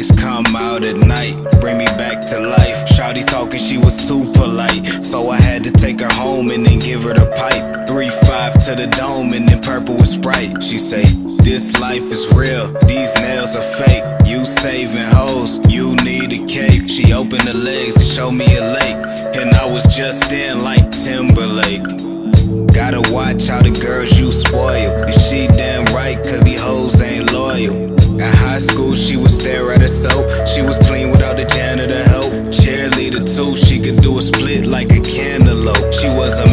niggas come out at night, bring me back to life. Shouty talking, she was too polite, so I had to take her home and then give her the pipe. Three five to the dome and then purple with Sprite. She say, this life is real, these nails are fake. You saving hoes, you need a cape. She opened her legs and showed me a lake, and I was just in like Timberlake. Gotta watch how the girls you spoil, and she damn right, cause these hoes ain't loyal. In high school, she was at herself. She was clean without the janitor help. Cheerleader too, she could do a split like a cantaloupe. She was a